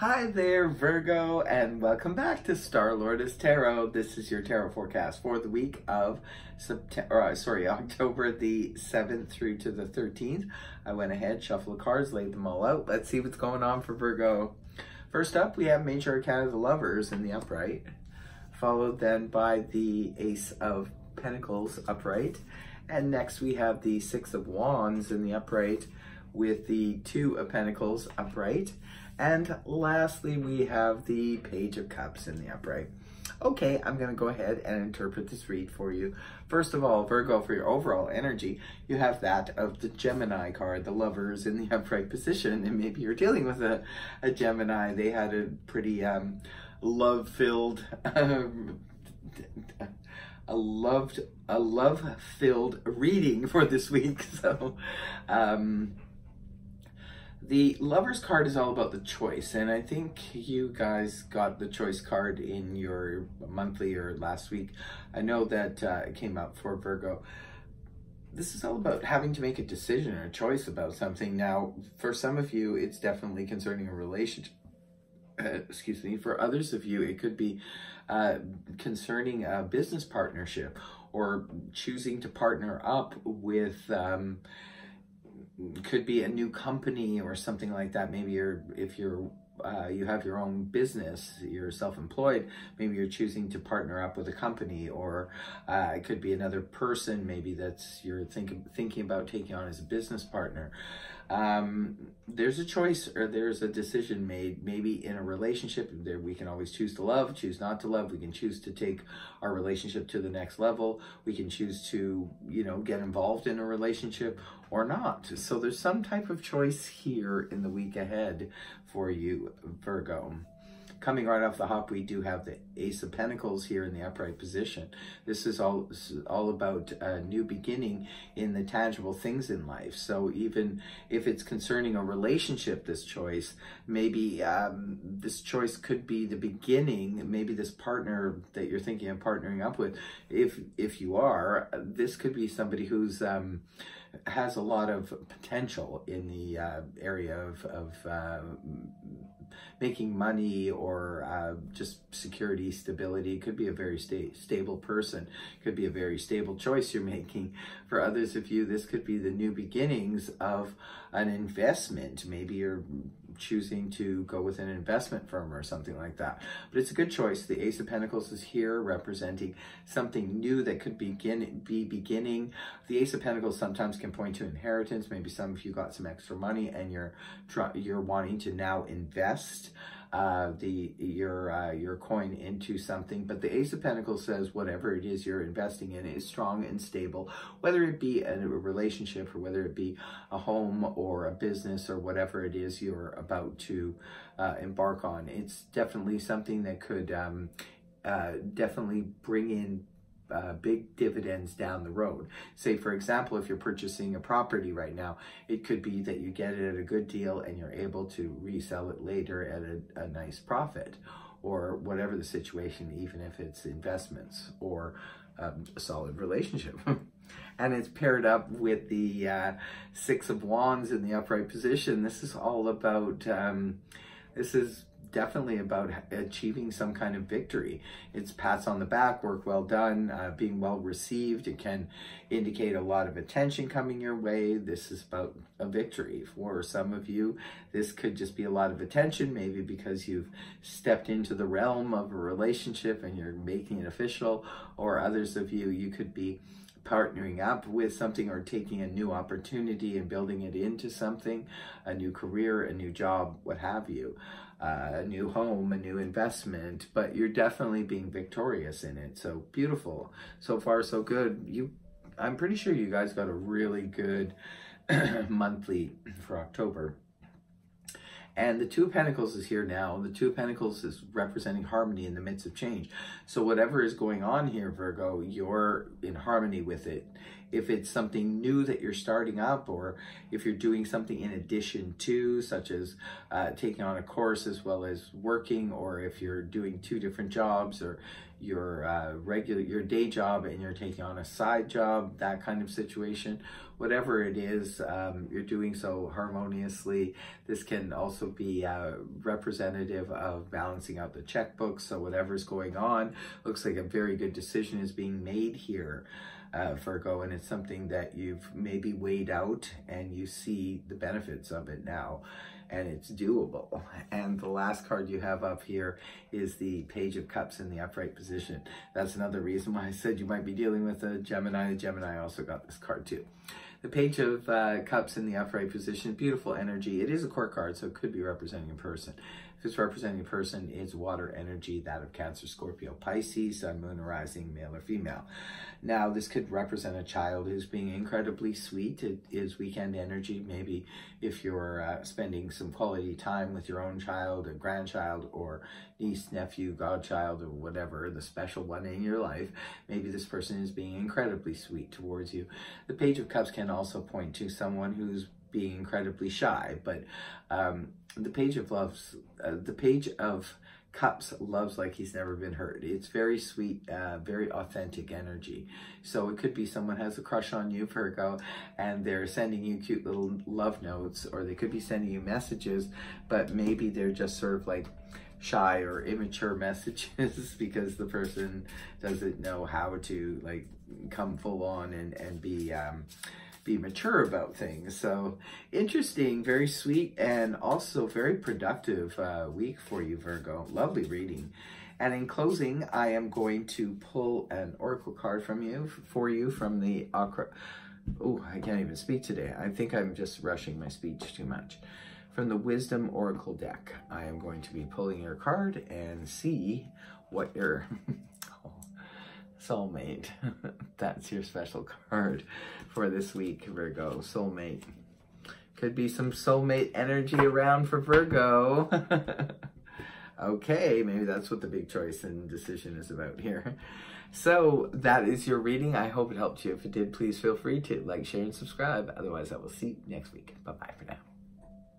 Hi there, Virgo, and welcome back to Star Lordess Tarot. This is your tarot forecast for the week of September, uh, sorry, October the 7th through to the 13th. I went ahead, shuffled the cards, laid them all out. Let's see what's going on for Virgo. First up, we have Major Arcana of the Lovers in the upright, followed then by the Ace of Pentacles upright. And next we have the Six of Wands in the upright with the Two of Pentacles upright. And lastly, we have the Page of Cups in the upright. Okay, I'm going to go ahead and interpret this read for you. First of all, Virgo, for your overall energy, you have that of the Gemini card, the lovers in the upright position. And maybe you're dealing with a, a Gemini. They had a pretty um, love-filled, um, a loved, a love-filled reading for this week. So, um, the Lover's card is all about the choice, and I think you guys got the choice card in your monthly or last week. I know that uh, it came out for Virgo. This is all about having to make a decision or a choice about something. Now, for some of you, it's definitely concerning a relationship. Uh, excuse me. For others of you, it could be uh, concerning a business partnership or choosing to partner up with. Um, could be a new company or something like that. Maybe you're, if you're, uh, you have your own business, you're self-employed, maybe you're choosing to partner up with a company or uh, it could be another person maybe that's you're thinking, thinking about taking on as a business partner um, there's a choice or there's a decision made. Maybe in a relationship, there we can always choose to love, choose not to love. We can choose to take our relationship to the next level. We can choose to, you know, get involved in a relationship or not. So there's some type of choice here in the week ahead for you, Virgo. Coming right off the hop, we do have the Ace of Pentacles here in the upright position. This is all, this is all about a new beginning in the tangible things in life. So even if it's concerning a relationship, this choice, maybe um, this choice could be the beginning, maybe this partner that you're thinking of partnering up with, if, if you are, this could be somebody who's, um, has a lot of potential in the uh, area of, of uh, making money or uh, just security, stability. Could be a very sta stable person. Could be a very stable choice you're making. For others of you, this could be the new beginnings of an investment. Maybe you're choosing to go with an investment firm or something like that. But it's a good choice. The Ace of Pentacles is here representing something new that could begin be beginning. The Ace of Pentacles sometimes can point to inheritance. Maybe some of you got some extra money and you're you're wanting to now invest uh, the your uh, your coin into something. But the Ace of Pentacles says whatever it is you're investing in is strong and stable, whether it be a relationship or whether it be a home or a business or whatever it is you're about to uh, embark on. It's definitely something that could um, uh, definitely bring in uh, big dividends down the road. Say, for example, if you're purchasing a property right now, it could be that you get it at a good deal and you're able to resell it later at a, a nice profit or whatever the situation, even if it's investments or um, a solid relationship. and it's paired up with the uh, Six of Wands in the upright position. This is all about, um, this is definitely about achieving some kind of victory. It's pats on the back, work well done, uh, being well received. It can indicate a lot of attention coming your way. This is about a victory. For some of you, this could just be a lot of attention, maybe because you've stepped into the realm of a relationship and you're making it official, or others of you, you could be partnering up with something or taking a new opportunity and building it into something, a new career, a new job, what have you, uh, a new home, a new investment, but you're definitely being victorious in it. So beautiful. So far, so good. You, I'm pretty sure you guys got a really good monthly for October. And the Two of Pentacles is here now. The Two of Pentacles is representing harmony in the midst of change. So whatever is going on here, Virgo, you're in harmony with it. If it's something new that you're starting up or if you're doing something in addition to, such as uh, taking on a course as well as working, or if you're doing two different jobs or your uh, regular your day job and you're taking on a side job that kind of situation whatever it is um, you're doing so harmoniously this can also be uh, representative of balancing out the checkbook. So whatever's going on looks like a very good decision is being made here uh, Virgo, and it's something that you've maybe weighed out and you see the benefits of it now and it's doable. And the last card you have up here is the Page of Cups in the upright position. That's another reason why I said you might be dealing with a Gemini. The Gemini also got this card too. The Page of uh, Cups in the upright position, beautiful energy. It is a court card, so it could be representing a person. It's representing person, is water energy, that of Cancer, Scorpio, Pisces, Sun, Moon, Rising, male or female. Now, this could represent a child who's being incredibly sweet. It is weekend energy. Maybe if you're uh, spending some quality time with your own child, a grandchild, or niece, nephew, godchild, or whatever, the special one in your life, maybe this person is being incredibly sweet towards you. The Page of Cups can also point to someone who's being incredibly shy, but um, the page of loves, uh, the page of cups loves like he's never been hurt. It's very sweet, uh, very authentic energy. So it could be someone has a crush on you, Virgo, and they're sending you cute little love notes, or they could be sending you messages, but maybe they're just sort of like shy or immature messages because the person doesn't know how to like come full on and, and be, um, be mature about things. So interesting, very sweet, and also very productive uh, week for you, Virgo. Lovely reading. And in closing, I am going to pull an oracle card from you for you from the Akra. Oh, I can't even speak today. I think I'm just rushing my speech too much. From the Wisdom Oracle deck, I am going to be pulling your card and see what your soulmate. That's your special card for this week, Virgo. Soulmate. Could be some soulmate energy around for Virgo. okay, maybe that's what the big choice and decision is about here. So that is your reading. I hope it helped you. If it did, please feel free to like, share, and subscribe. Otherwise, I will see you next week. Bye-bye for now.